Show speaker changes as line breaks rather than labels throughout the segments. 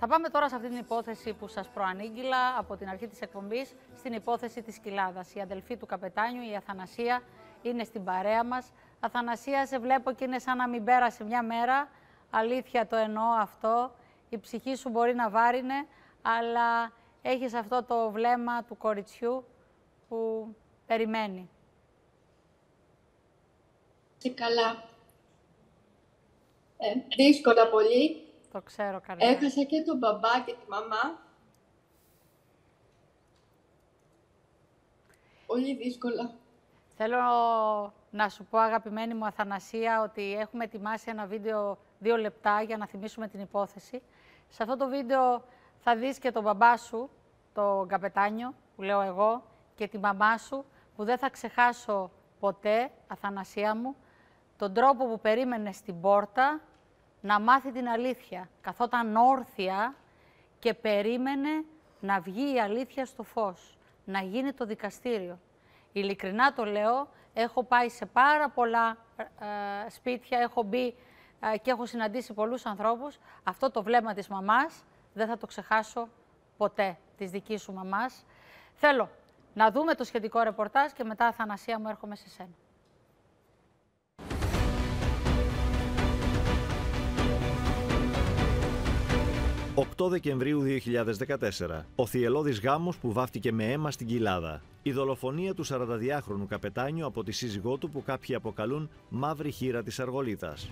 Θα πάμε τώρα σε αυτή την υπόθεση που σας προανήγγυλα από την αρχή της εκπομπής, στην υπόθεση της Κοιλάδας. Η αδελφή του καπετάνιου, η Αθανασία, είναι στην παρέα μας. Αθανασία, σε βλέπω και είναι σαν να μην πέρασε μια μέρα. Αλήθεια το εννοώ αυτό. Η ψυχή σου μπορεί να βάρινε, αλλά έχεις αυτό το βλέμμα του κοριτσιού που περιμένει.
Τι καλά. Ε, δύσκολα πολύ.
Το ξέρω καλά.
Έχασα και τον μπαμπά και τη μαμά. Πολύ δύσκολα.
Θέλω να σου πω, αγαπημένη μου Αθανασία, ότι έχουμε ετοιμάσει ένα βίντεο δύο λεπτά για να θυμίσουμε την υπόθεση. Σε αυτό το βίντεο θα δεις και τον μπαμπά σου, τον καπετάνιο, που λέω εγώ, και τη μαμά σου, που δεν θα ξεχάσω ποτέ, Αθανασία μου, τον τρόπο που περίμενες στην πόρτα να μάθει την αλήθεια. Καθόταν όρθια και περίμενε να βγει η αλήθεια στο φως, να γίνει το δικαστήριο. Ειλικρινά το λέω, έχω πάει σε πάρα πολλά ε, σπίτια, έχω μπει ε, και έχω συναντήσει πολλούς ανθρώπους. Αυτό το βλέμμα της μαμάς δεν θα το ξεχάσω ποτέ, της δικής σου μαμάς. Θέλω να δούμε το σχετικό ρεπορτάζ και μετά, Αθανασία μου, έρχομαι σε σένα.
8 Δεκεμβρίου 2014. Ο θυελώδης γάμος που βάφτηκε με αίμα στην Κοιλάδα. Η δολοφονία του 42χρονου καπετάνιου από τη σύζυγό του που κάποιοι αποκαλούν μαύρη χείρα της Αργολίτας.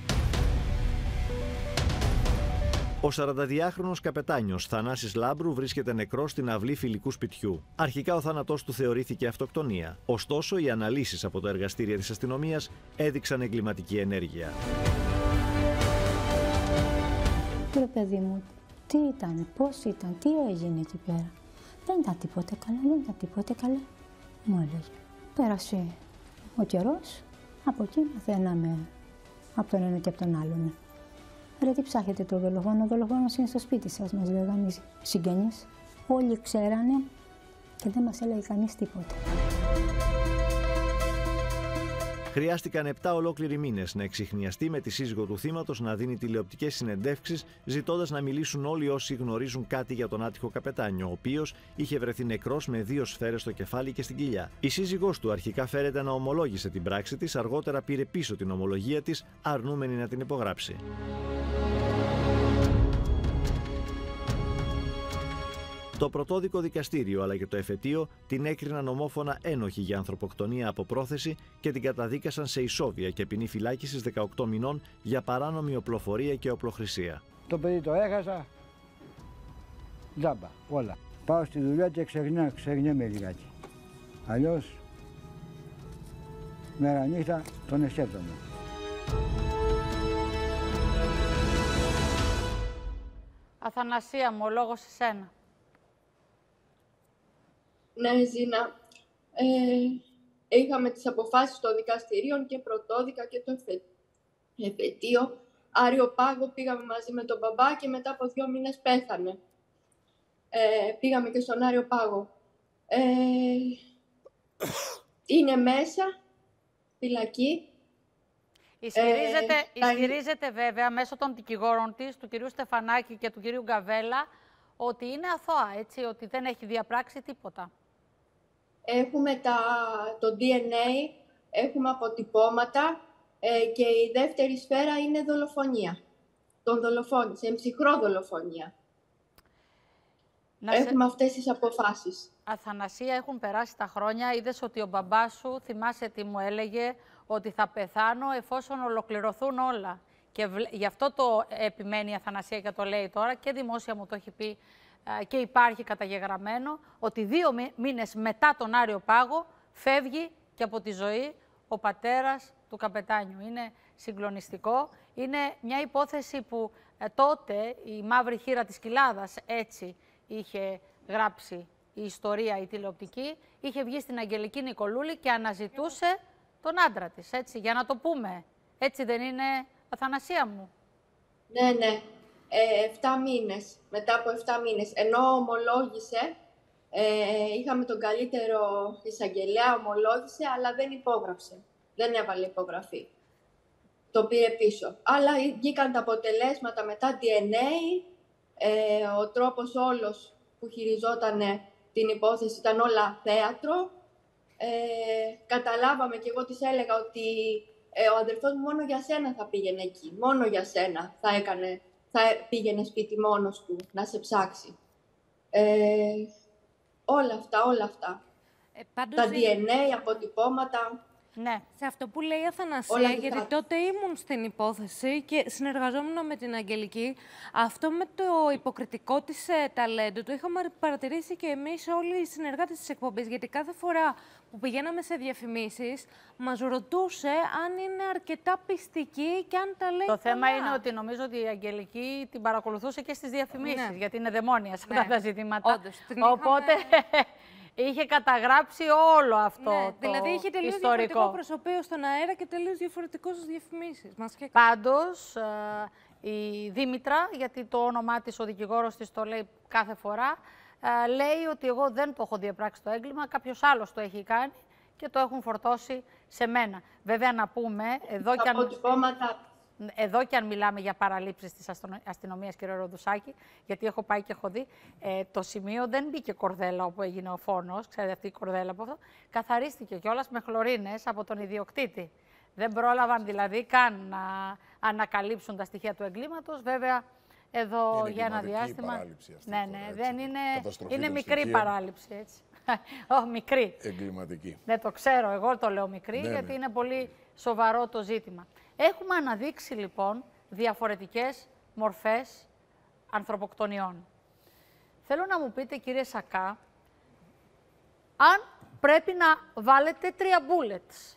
Ο 42χρονο καπετάνιος Θανάσης Λάμπρου βρίσκεται νεκρό στην αυλή φιλικού σπιτιού. Αρχικά ο θάνατός του θεωρήθηκε αυτοκτονία. Ωστόσο, οι αναλύσεις από τα εργαστήρια της αστυνομίας έδειξαν εγκληματική ενέργεια.
Ρε παιδί μου, τι ήταν, πώς ήταν, τι έγινε εκεί πέρα. Δεν ήταν τίποτε καλά, δεν ήταν τίποτε καλά. Μου έλεγε. Πέρασε ο καιρός, από εκεί μαθαίναμε από τον ένα και από τον άλλον. Ρε τι ψάχετε το δολοφόνο, ο δολοφόνος είναι στο σπίτι σας, μας λέγανε οι συγγενείς. Όλοι ξέρανε και δεν μας έλεγε κανείς τίποτα.
Χρειάστηκαν 7 ολόκληροι μήνες να εξηχνιαστεί με τη σύζυγο του θύματος να δίνει τηλεοπτικές συνεντεύξεις, ζητώντας να μιλήσουν όλοι όσοι γνωρίζουν κάτι για τον άτυχο καπετάνιο, ο οποίος είχε βρεθεί νεκρός με δύο σφαίρες στο κεφάλι και στην κοιλιά. Η σύζυγός του αρχικά φέρεται να ομολόγησε την πράξη της, αργότερα πήρε πίσω την ομολογία της, αρνούμενη να την υπογράψει. Το πρωτόδικο δικαστήριο αλλά και το εφετείο την έκριναν ομόφωνα ένοχη για ανθρωποκτονία από πρόθεση και την καταδίκασαν σε ισόβια και ποινή φυλάκισης 18 μηνών για παράνομη οπλοφορία και οπλοχρησία.
Το παιδί το έχασα, τζάμπα, όλα. Πάω στη δουλειά και ξεχνά, ξεχνιέμαι λιγάκι. Αλλιώς, μέρα νύχτα τον εσκέπτομαι.
Αθανασία μου, ο λόγος σε σένα.
Ναι, Ζήνα. Ε, είχαμε τις αποφάσεις των δικαστηρίων και πρωτόδικα και το εφε... εφετείο. Άριο Πάγο πήγαμε μαζί με τον μπαμπά και μετά από δύο μήνες πέθανε. Ε, πήγαμε και στον Άριο Πάγο. Ε, είναι μέσα, φυλακή.
Ισχυρίζεται, ε, ισχυρίζεται βέβαια μέσω των δικηγόρων της, του κυρίου Στεφανάκη και του κυρίου Γκαβέλα, ότι είναι αθώα, έτσι, ότι δεν έχει διαπράξει τίποτα.
Έχουμε τα, το DNA, έχουμε αποτυπώματα ε, και η δεύτερη σφαίρα είναι δολοφονία. Τον δολοφόνησε, ψυχρό δολοφονία. Να έχουμε σε... αυτές τις αποφάσεις.
Αθανασία, έχουν περάσει τα χρόνια. Είδες ότι ο μπαμπάς σου, θυμάσαι τι μου έλεγε, ότι θα πεθάνω εφόσον ολοκληρωθούν όλα. Και γι' αυτό το επιμένει η Αθανασία και το λέει τώρα και δημόσια μου το έχει πει και υπάρχει καταγεγραμμένο ότι δύο μήνες μετά τον Άριο Πάγο φεύγει και από τη ζωή ο πατέρας του καπετάνιου. Είναι συγκλονιστικό. Είναι μια υπόθεση που ε, τότε η μαύρη χείρα της Κοιλάδας έτσι είχε γράψει η ιστορία, η τηλεοπτική, είχε βγει στην Αγγελική Νικολούλη και αναζητούσε τον άντρα της, έτσι, για να το πούμε. Έτσι δεν είναι, Αθανασία μου;
Ναι, ναι ε, 7 μήνες, μετά από 7 μήνες. Ενώ ομολόγησε, ε, είχαμε τον καλύτερο εισαγγελέα, ομολόγησε, αλλά δεν υπόγραψε. Δεν έβαλε υπογραφή. Το πήρε πίσω. Αλλά βγήκαν τα αποτελέσματα μετά DNA Ε, ο τρόπος όλος που χειριζόταν την υπόθεση ήταν όλα θέατρο. Ε, καταλάβαμε και εγώ της έλεγα ότι ε, ο αδερφός μου μόνο για σένα θα πήγαινε εκεί. Μόνο για σένα θα, έκανε, θα πήγαινε σπίτι μόνος του να σε ψάξει. Ε, όλα αυτά, όλα αυτά.
Ε, πάντως
Τα
η-
DNA, αποτυπώματα.
Ναι.
Σε αυτό που λέει η Αθανασία,
Όλα
γιατί
δικά
τότε ήμουν στην υπόθεση και συνεργαζόμουν με την Αγγελική, αυτό με το υποκριτικό της ε, ταλέντο το είχαμε παρατηρήσει και εμείς όλοι οι συνεργάτες της εκπομπής, γιατί κάθε φορά που πηγαίναμε σε διαφημίσεις, μας ρωτούσε αν είναι αρκετά πιστική και αν τα λέει
Το θέμα
καλά.
είναι ότι νομίζω ότι η Αγγελική την παρακολουθούσε και στις διαφημίσεις,
Ναι.
γιατί είναι δαιμόνια σε
Ναι.
αυτά τα ζητήματα.
Όντως, την
Οπότε είχε καταγράψει όλο αυτό
Ναι,
το
δηλαδή είχε τελείως
ιστορικό.
διαφορετικό προσωπείο στον αέρα και τελείως διαφορετικό στις διαφημίσεις. Μας και...
Πάντως, ε, η Δήμητρα, γιατί το όνομά της ο δικηγόρος της το λέει κάθε φορά, ε, λέει ότι εγώ δεν το έχω διαπράξει το έγκλημα, κάποιος άλλος το έχει κάνει και το έχουν φορτώσει σε μένα. Βέβαια να πούμε, εδώ
Τα
και αν...
αποτυπώματα
Εδώ και αν μιλάμε για παραλήψεις της αστυνο- αστυνομίας, κύριε Ροδουσάκη, γιατί έχω πάει και έχω δει, ε, το σημείο δεν μπήκε κορδέλα όπου έγινε ο φόνος, ξέρετε αυτή η κορδέλα από αυτό, καθαρίστηκε κιόλας με χλωρίνες από τον ιδιοκτήτη. Δεν πρόλαβαν δηλαδή καν να ανακαλύψουν τα στοιχεία του εγκλήματος. Βέβαια, εδώ
Είναι
για ένα
εγκληματική η
διάστημα...
παράληψη αυτή
ναι,
τώρα,
ναι,
έτσι.
δεν είναι,
Καταστροφή
είναι
των
μικρή
στοιχείων.
παράληψη, έτσι. Ω, μικρή.
Εγκληματική.
Ναι, το ξέρω. Εγώ το λέω μικρή,
Ναι,
γιατί
ναι.
είναι πολύ σοβαρό το ζήτημα. Έχουμε αναδείξει, λοιπόν, διαφορετικές μορφές ανθρωποκτονιών. Θέλω να μου πείτε, κύριε Σακά, αν πρέπει να βάλετε τρία bullets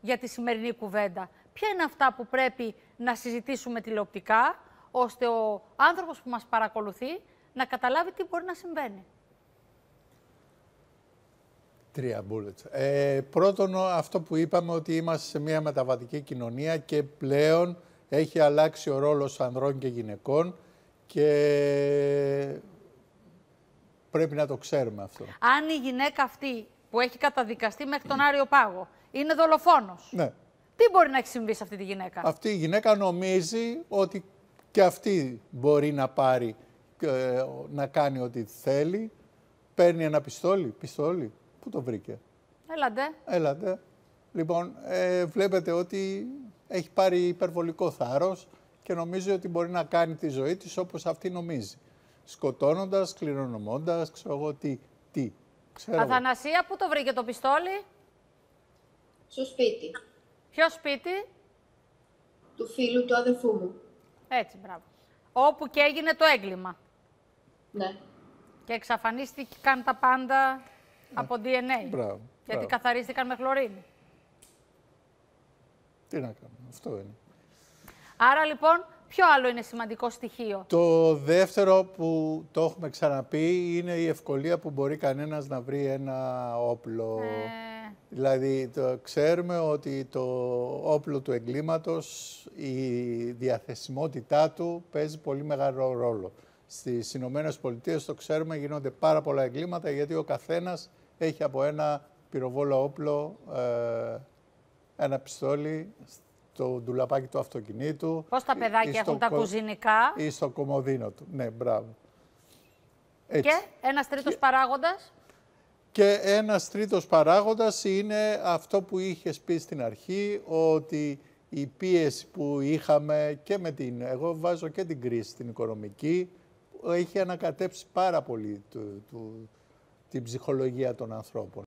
για τη σημερινή κουβέντα. Ποια είναι αυτά που πρέπει να συζητήσουμε τηλεοπτικά, ώστε ο άνθρωπος που μας παρακολουθεί να καταλάβει τι μπορεί να συμβαίνει.
Τρία bullets. Ε, πρώτον, ο- αυτό που είπαμε ότι είμαστε σε μια μεταβατική κοινωνία και πλέον έχει αλλάξει ο ρόλος ανδρών και γυναικών και πρέπει να το ξέρουμε αυτό.
Αν η γυναίκα αυτή που έχει καταδικαστεί μέχρι τον Άριο Πάγο είναι δολοφόνος,
Ναι.
τι μπορεί να έχει συμβεί σε αυτή τη γυναίκα;
Αυτή η γυναίκα νομίζει ότι και αυτή μπορεί να πάρει, ε, να κάνει ό,τι θέλει. Παίρνει ένα πιστόλι. Πιστόλι. Πού το βρήκε;
Έλαντε.
Έλατε. Λοιπόν, ε, βλέπετε ότι έχει πάρει υπερβολικό θάρρος και νομίζει ότι μπορεί να κάνει τη ζωή της όπως αυτή νομίζει. Σκοτώνοντας, κληρονομώντας, ξέρω εγώ τι. τι. Ξέρω εγώ.
Αθανασία, πού το βρήκε το πιστόλι,
στο σπίτι
ποιο σπίτι,
του φίλου του αδερφού μου.
έτσι, μπράβο. Όπου και έγινε το έγκλημα.
Ναι.
Και εξαφανίστηκαν τα πάντα από DNA.
Μπράβο,
Γιατί
μπράβο.
καθαρίστηκαν με χλωρίνη.
Τι να κάνουμε, αυτό είναι.
Άρα λοιπόν, ποιο άλλο είναι σημαντικό στοιχείο;
Το δεύτερο που το έχουμε ξαναπεί είναι η ευκολία που μπορεί κανένας να βρει ένα όπλο.
Ε,
Δηλαδή, το, ξέρουμε ότι το όπλο του εγκλήματος, η διαθεσιμότητά του παίζει πολύ μεγάλο ρόλο. Στις Ηνωμένες Πολιτείες το ξέρουμε, γίνονται πάρα πολλά εγκλήματα γιατί ο καθένας έχει από ένα πυροβόλο όπλο, ε, ένα πιστόλι στο ντουλαπάκι του αυτοκινήτου.
Πώς τα
ή-
παιδάκια
ή στο
έχουν τα
κο-
κουζινικά;
Ή στο κομμωδίνο του. Ναι, μπράβο. Έτσι.
Και ένας τρίτος παράγοντας;
Και ένας τρίτος παράγοντας είναι αυτό που είχε πει στην αρχή, ότι η πίεση που είχαμε και με την, εγώ βάζω και την κρίση την οικονομική, έχει ανακατέψει πάρα πολύ του, του- την ψυχολογία των ανθρώπων.